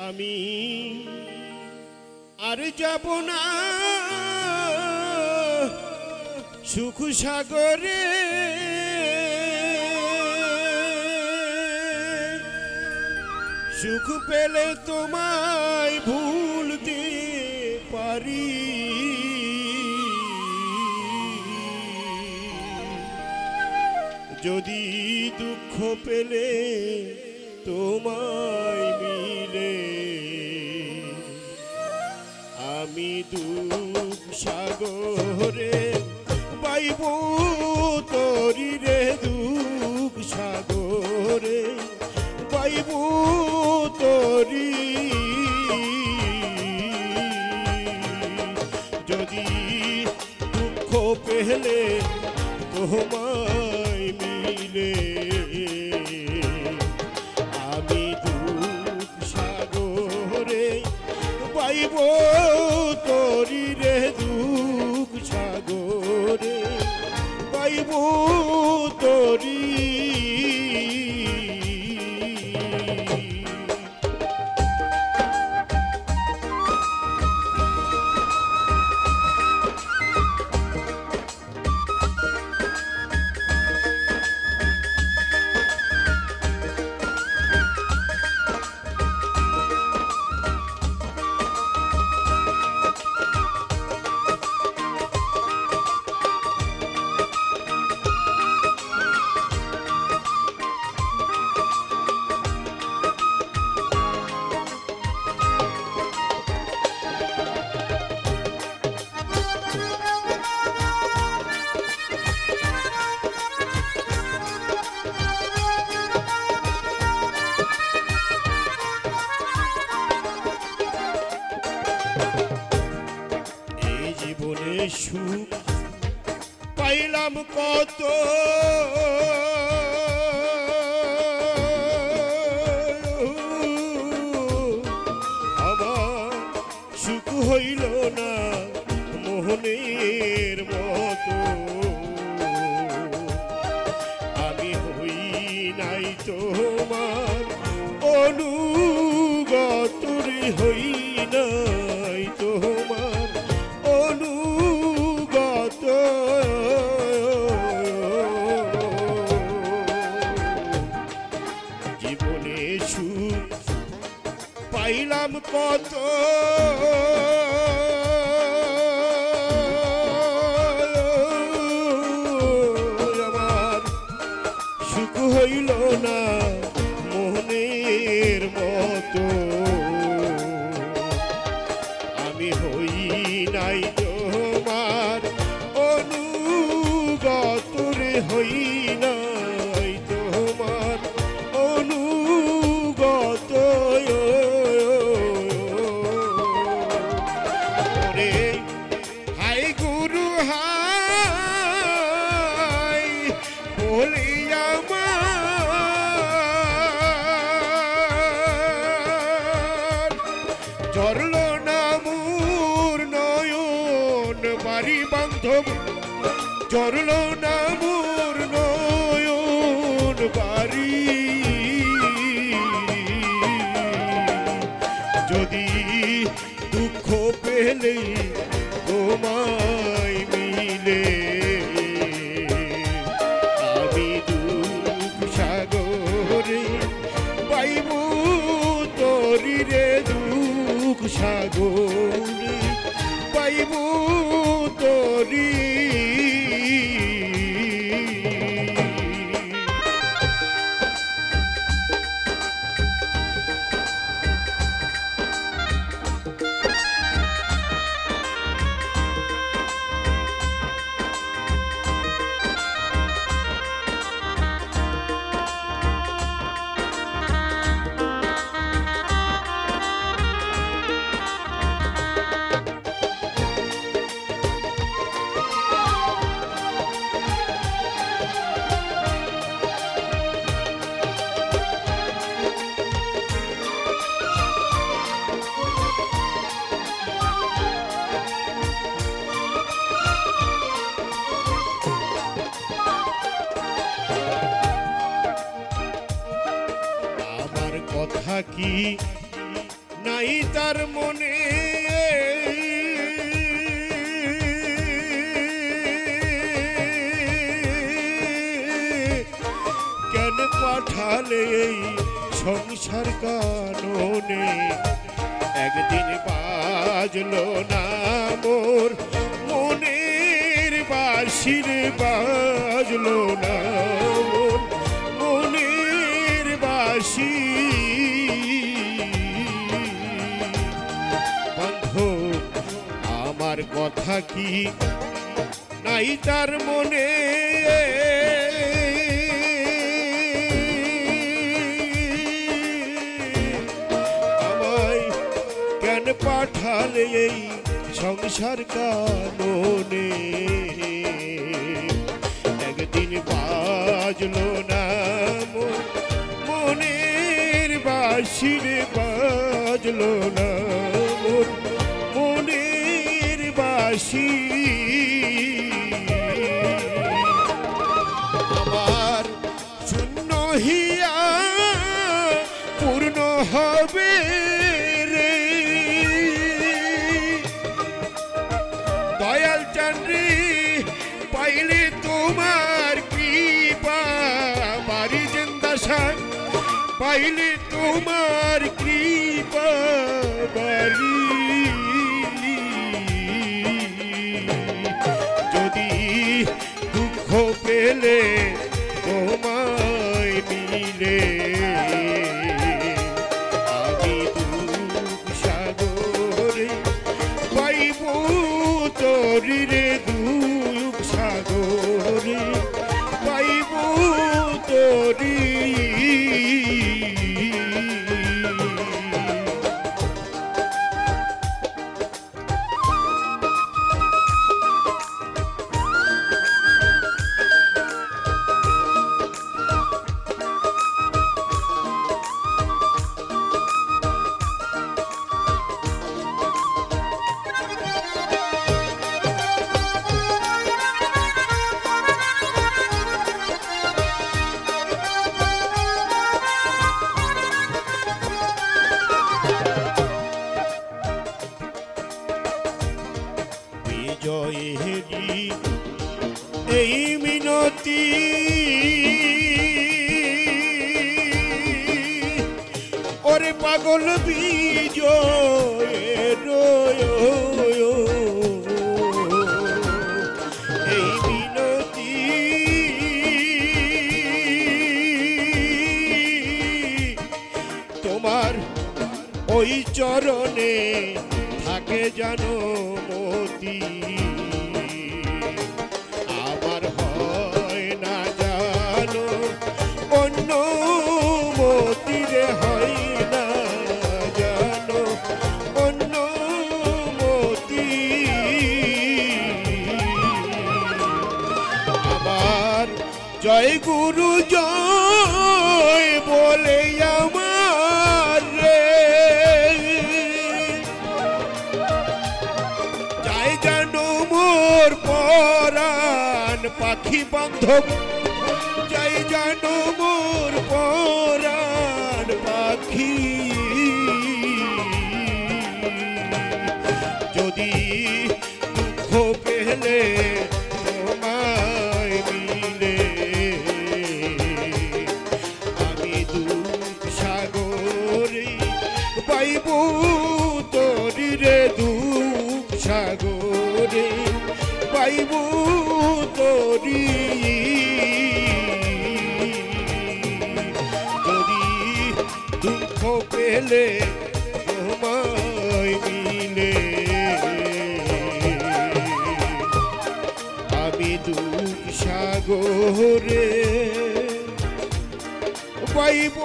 আমি আর যাব না। সুখ সাগরে সুখ পেলে তোমায় ভুলতে পারি। যদি দুঃখ পেলে তোমায় মিলে আমি দুঃখ সাগরে পাইব তরি রে দুঃখ সাগরে পাইব তরি। যদি দুঃখ পেলে তোমায় মিলে আমার সুখ হইল না মোহনের মতো। আমি হই নাই তোমার হই নাই পাইলাম কত আমার সুখ হইল না মোহনের মতো। আমি হই নাই তোমার অনুগতরে হই নাই আমার। ঝরল না মুর নয়ন বাড়ি ঝরল না মুর নয়ন বাড়ি তরি রে দুঃখ সাগর পাইব তরি আমার কথা কি নাই তার মনে। কেন পাঠালে এই সংসার কাননে? একদিন বাজলো না মোর মনের বাসির বাজলো না কথা কি? নাই তার মনে। কেন পাঠালে এই সংসার কাননে? একদিন বাজলো না মনের বাসির বাজলো না হবে রে দয়াল চান্দ্রি, পাইলে তোমার কৃপা, বাড়ি জিন্দাসা পাইলে তোমার কৃপা, বাড়ি। যদি দুঃখ পেলে মিনতি ওরে পাগল বিজয়ের এই মিনতি তোমার ওই চরণে থাকে জানো মতি। জয় গুরু, জয় বলে আমার রে। যাই জানো মোর পরাণ পাখি বান্ধব। যাই জানো মোর পরাণ পাখি। যদি দুঃখ পেলে পেলে তোমায় মিলে আমি দুঃখ সাগরে পাইব